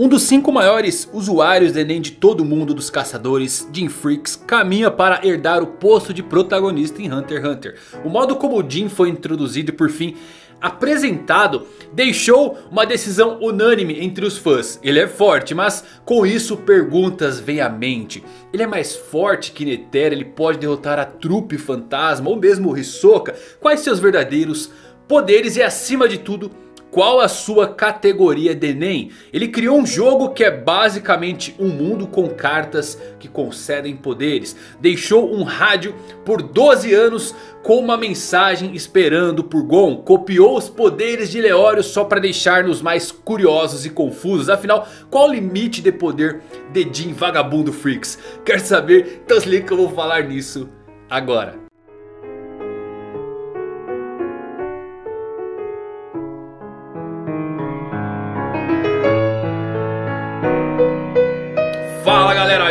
Um dos cinco maiores usuários de Enem de todo o mundo dos caçadores, Jim Freaks, caminha para herdar o posto de protagonista em Hunter x Hunter. O modo como Jim foi introduzido e por fim apresentado deixou uma decisão unânime entre os fãs. Ele é forte, mas com isso perguntas vêm à mente. Ele é mais forte que Netera, ele pode derrotar a trupe fantasma ou mesmo o Hisoka? Quais seus verdadeiros poderes e acima de tudo... Qual a sua categoria de Enem? Ele criou um jogo que é basicamente um mundo com cartas que concedem poderes. Deixou um rádio por 12 anos com uma mensagem esperando por Gon. Copiou os poderes de Leório só para deixar-nos mais curiosos e confusos. Afinal, qual o limite de poder de Jin Vagabundo Freaks? Quer saber? Então se liga que eu vou falar nisso agora.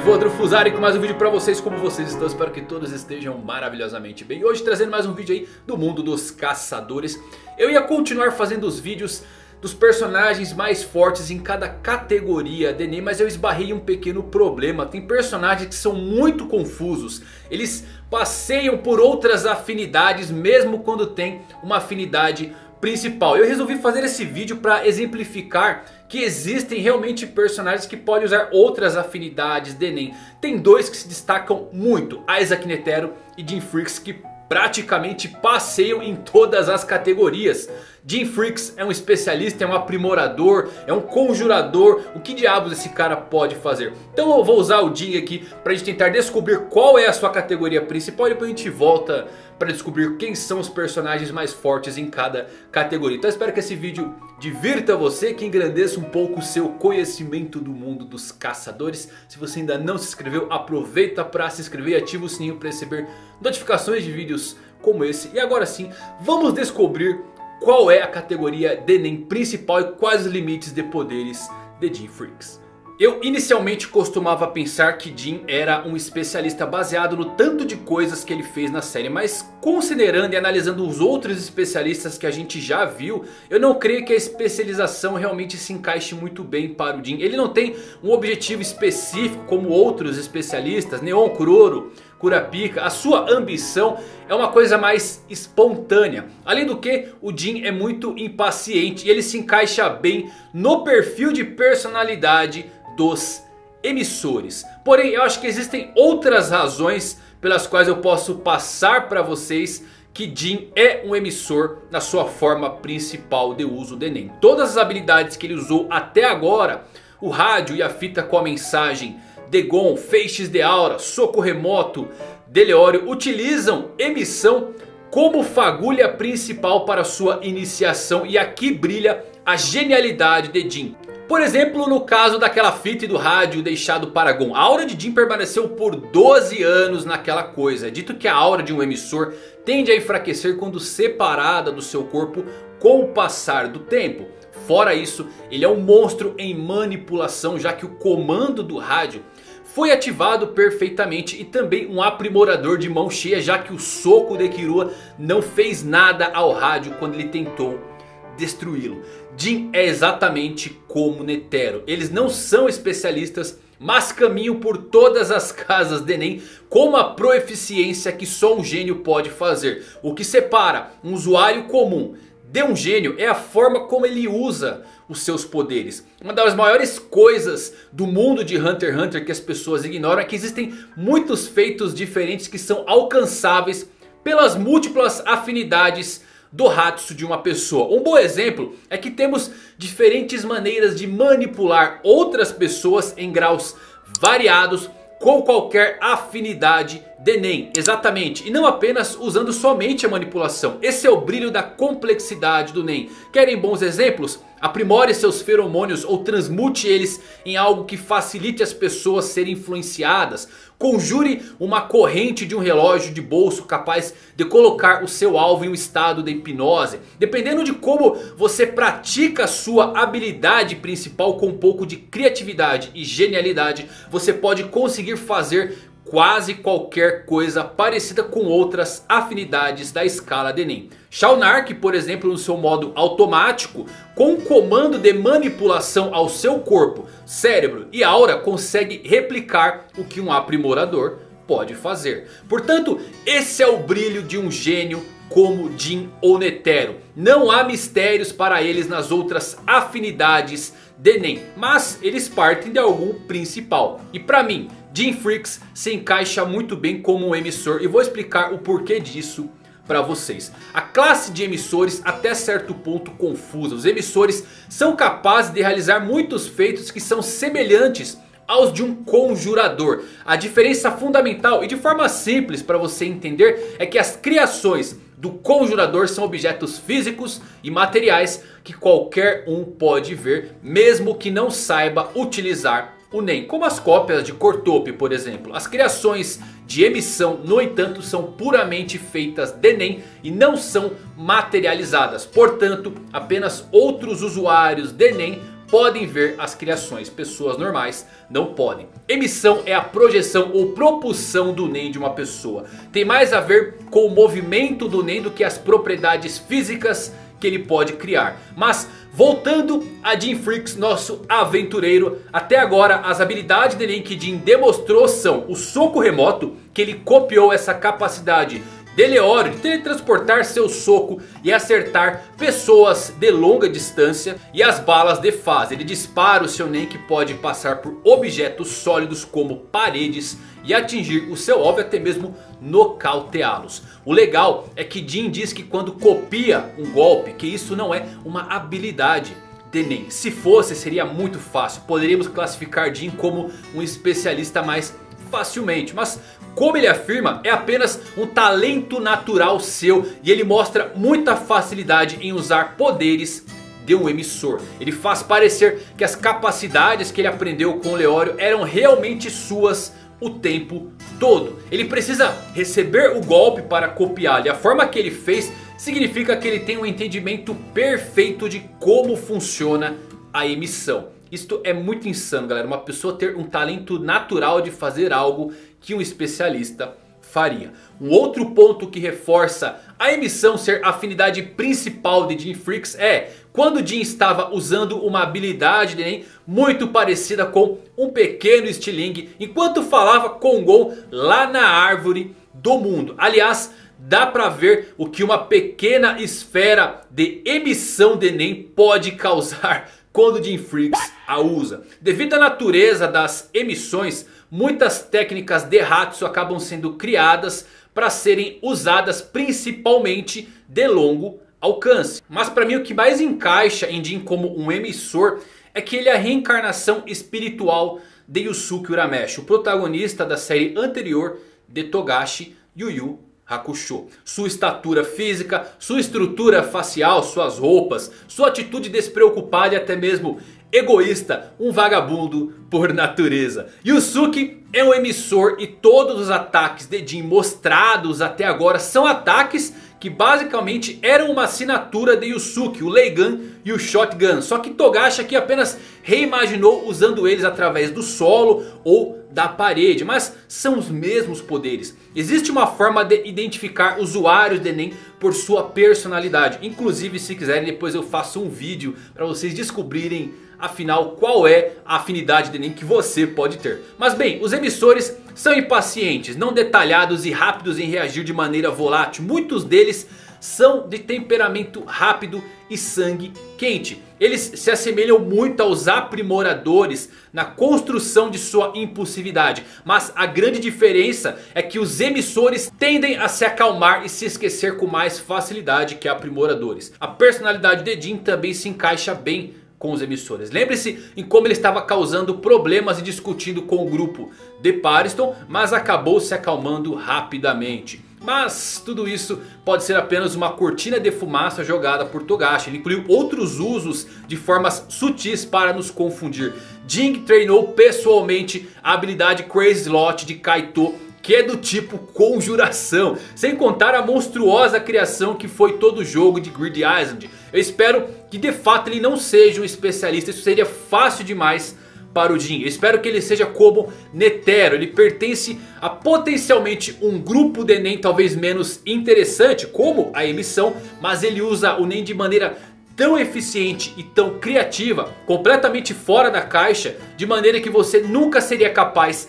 Evandro Fusari com mais um vídeo pra vocês, como vocês estão? Espero que todos estejam maravilhosamente bem. Hoje trazendo mais um vídeo aí do mundo dos caçadores. Eu ia continuar fazendo os vídeos dos personagens mais fortes em cada categoria de Enem Mas eu esbarrei um pequeno problema. Tem personagens que são muito confusos. Eles passeiam por outras afinidades mesmo quando tem uma afinidade principal. Eu resolvi fazer esse vídeo para exemplificar que existem realmente personagens que podem usar outras afinidades de Enem. Tem dois que se destacam muito, Isaac Netero e Jim Freaks que praticamente passeiam em todas as categorias. Jim Freaks é um especialista, é um aprimorador, é um conjurador. O que diabos esse cara pode fazer? Então eu vou usar o Jim aqui para a gente tentar descobrir qual é a sua categoria principal. E depois a gente volta para descobrir quem são os personagens mais fortes em cada categoria. Então eu espero que esse vídeo divirta você, que engrandeça um pouco o seu conhecimento do mundo dos caçadores. Se você ainda não se inscreveu, aproveita para se inscrever e ativa o sininho para receber notificações de vídeos como esse. E agora sim, vamos descobrir qual é a categoria de Enem principal e quais os limites de poderes de Jim Freaks. Eu inicialmente costumava pensar que Jin era um especialista baseado no tanto de coisas que ele fez na série. Mas considerando e analisando os outros especialistas que a gente já viu. Eu não creio que a especialização realmente se encaixe muito bem para o Jin. Ele não tem um objetivo específico como outros especialistas. Neon, Kuroro, Kurapika. A sua ambição é uma coisa mais espontânea. Além do que o Jin é muito impaciente. E ele se encaixa bem no perfil de personalidade dos emissores. Porém eu acho que existem outras razões pelas quais eu posso passar para vocês que Jin é um emissor na sua forma principal de uso do Enem. Todas as habilidades que ele usou até agora, o rádio e a fita com a mensagem, Degon, feixes de aura, soco remoto, Deleório utilizam emissão como fagulha principal para sua iniciação. E aqui brilha a genialidade de Jin. Por exemplo, no caso daquela fita do rádio deixado para Gon. A aura de Jin permaneceu por 12 anos naquela coisa. É dito que a aura de um emissor tende a enfraquecer quando separada do seu corpo com o passar do tempo. Fora isso, ele é um monstro em manipulação já que o comando do rádio foi ativado perfeitamente e também um aprimorador de mão cheia já que o soco de Kirua não fez nada ao rádio quando ele tentou destruí-lo. Jin é exatamente como Netero. Eles não são especialistas, mas caminham por todas as casas de Enem com uma proeficiência que só um gênio pode fazer. O que separa um usuário comum de um gênio é a forma como ele usa os seus poderes. Uma das maiores coisas do mundo de Hunter x Hunter que as pessoas ignoram é que existem muitos feitos diferentes que são alcançáveis pelas múltiplas afinidades do Hatsu de uma pessoa. Um bom exemplo é que temos diferentes maneiras de manipular outras pessoas em graus variados com qualquer afinidade de Nen. Exatamente. E não apenas usando somente a manipulação. Esse é o brilho da complexidade do Nen. Querem bons exemplos? Aprimore seus feromônios ou transmute eles em algo que facilite as pessoas serem influenciadas. Conjure uma corrente de um relógio de bolso capaz de colocar o seu alvo em um estado de hipnose. Dependendo de como você pratica sua habilidade principal com um pouco de criatividade e genialidade. Você pode conseguir fazer quase qualquer coisa parecida com outras afinidades da escala de Nen. Shaunark, por exemplo, no seu modo automático, com um comando de manipulação ao seu corpo, cérebro e aura, consegue replicar o que um aprimorador pode fazer. Portanto, esse é o brilho de um gênio como Jin ou Netero. Não há mistérios para eles nas outras afinidades de Nen. Mas eles partem de algum principal. E para mim, Jin Freaks se encaixa muito bem como um emissor. E vou explicar o porquê disso para vocês. A classe de emissores até certo ponto confusa. Os emissores são capazes de realizar muitos feitos que são semelhantes aos de um conjurador. A diferença fundamental e de forma simples para você entender é que as criações do conjurador são objetos físicos e materiais que qualquer um pode ver, mesmo que não saiba utilizar o NEM. Como as cópias de Cortope, por exemplo. As criações de emissão, no entanto, são puramente feitas de NEM e não são materializadas. Portanto, apenas outros usuários de NEM podem ver as criações. Pessoas normais não podem. Emissão é a projeção ou propulsão do NEM de uma pessoa. Tem mais a ver com o movimento do NEM do que as propriedades físicas que ele pode criar. Mas voltando a Jim Freaks, nosso aventureiro. Até agora as habilidades de NEM que Jim demonstrou são o soco remoto. Que ele copiou essa capacidade Deleório de teletransportar seu soco e acertar pessoas de longa distância e as balas de fase. Ele dispara o seu Nen que pode passar por objetos sólidos como paredes e atingir o seu alvo até mesmo nocauteá-los. O legal é que Jin diz que quando copia um golpe que isso não é uma habilidade de Nen. Se fosse seria muito fácil, poderíamos classificar Jin como um especialista mais facilmente. Mas como ele afirma, é apenas um talento natural seu e ele mostra muita facilidade em usar poderes de um emissor. Ele faz parecer que as capacidades que ele aprendeu com Leório eram realmente suas o tempo todo. Ele precisa receber o golpe para copiá-lo e a forma que ele fez significa que ele tem um entendimento perfeito de como funciona a emissão. Isto é muito insano galera, uma pessoa ter um talento natural de fazer algo que um especialista faria. Um outro ponto que reforça a emissão ser a afinidade principal de Jim Freaks é quando Jim estava usando uma habilidade de Nen muito parecida com um pequeno estilingue enquanto falava com Gon lá na árvore do mundo. Aliás, dá pra ver o que uma pequena esfera de emissão de Nen pode causar quando Jim Freaks a usa. Devido à natureza das emissões, muitas técnicas de Hatsu acabam sendo criadas para serem usadas principalmente de longo alcance. Mas para mim o que mais encaixa em Jin como um emissor é que ele é a reencarnação espiritual de Yusuke Urameshi, o protagonista da série anterior de Togashi Yu Yu Hakusho. Sua estatura física, sua estrutura facial, suas roupas, sua atitude despreocupada e até mesmo egoísta, um vagabundo por natureza. Yusuke é um emissor e todos os ataques de Jin mostrados até agora são ataques que basicamente eram uma assinatura de Yusuke, o Leigan e o Shotgun. Só que Togashi aqui apenas reimaginou usando eles através do solo ou da parede. Mas são os mesmos poderes. Existe uma forma de identificar usuários de Nen por sua personalidade. Inclusive se quiserem depois eu faço um vídeo para vocês descobrirem afinal qual é a afinidade de Nen que você pode ter. Mas bem, os emissores são impacientes, não detalhados e rápidos em reagir de maneira volátil. Muitos deles são de temperamento rápido e sangue quente. Eles se assemelham muito aos aprimoradores na construção de sua impulsividade. Mas a grande diferença é que os emissores tendem a se acalmar e se esquecer com mais facilidade que aprimoradores. A personalidade de Jin também se encaixa bem com os emissores. Lembre-se em como ele estava causando problemas e discutindo com o grupo de Pariston, mas acabou se acalmando rapidamente. Mas tudo isso pode ser apenas uma cortina de fumaça jogada por Togashi. Ele incluiu outros usos de formas sutis para nos confundir. Jing treinou pessoalmente a habilidade Crazy Slot de Kaito que é do tipo conjuração. Sem contar a monstruosa criação que foi todo o jogo de Grid Island. Eu espero que de fato ele não seja um especialista, isso seria fácil demais para o Jin. Eu espero que ele seja como Netero. Ele pertence a potencialmente um grupo de Nen talvez menos interessante como a emissão. Mas ele usa o Nen de maneira tão eficiente e tão criativa, completamente fora da caixa, de maneira que você nunca seria capaz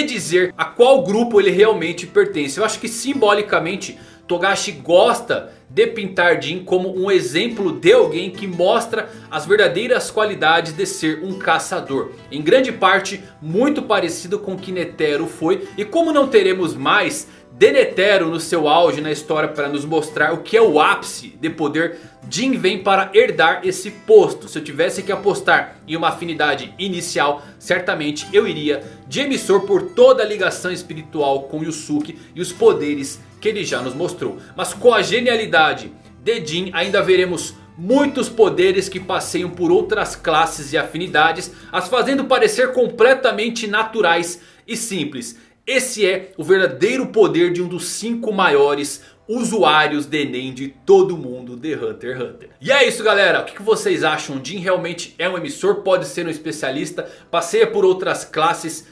dizer a qual grupo ele realmente pertence. Eu acho que simbolicamente Togashi gosta de pintar Jin como um exemplo de alguém que mostra as verdadeiras qualidades de ser um caçador. Em grande parte muito parecido com o que Netero foi. E como não teremos mais Denetero no seu auge na história para nos mostrar o que é o ápice de poder. Jin vem para herdar esse posto. Se eu tivesse que apostar em uma afinidade inicial, certamente eu iria de emissor por toda a ligação espiritual com Yusuke e os poderes que ele já nos mostrou. Mas com a genialidade de Jin ainda veremos muitos poderes que passeiam por outras classes e afinidades, as fazendo parecer completamente naturais e simples. Esse é o verdadeiro poder de um dos cinco maiores usuários de Enem de todo mundo de Hunter x Hunter. E é isso galera, o que vocês acham? Jin realmente é um emissor, pode ser um especialista, passeia por outras classes.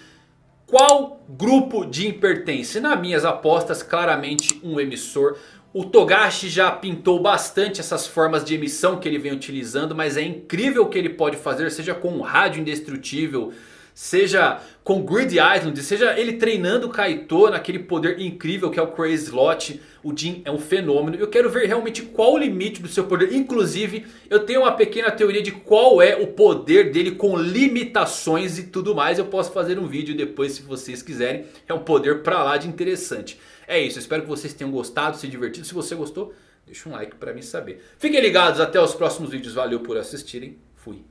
Qual grupo Jin pertence? Nas minhas apostas, claramente um emissor. O Togashi já pintou bastante essas formas de emissão que ele vem utilizando. Mas é incrível o que ele pode fazer, seja com um rádio indestrutível Seja com Grid Island, seja ele treinando o Kaito naquele poder incrível que é o Crazy Slot. O Jin é um fenômeno. Eu quero ver realmente qual o limite do seu poder. Inclusive eu tenho uma pequena teoria de qual é o poder dele com limitações e tudo mais. Eu posso fazer um vídeo depois se vocês quiserem. É um poder pra lá de interessante. É isso, espero que vocês tenham gostado, se divertido. Se você gostou, deixa um like pra mim saber. Fiquem ligados, até os próximos vídeos. Valeu por assistirem. Fui.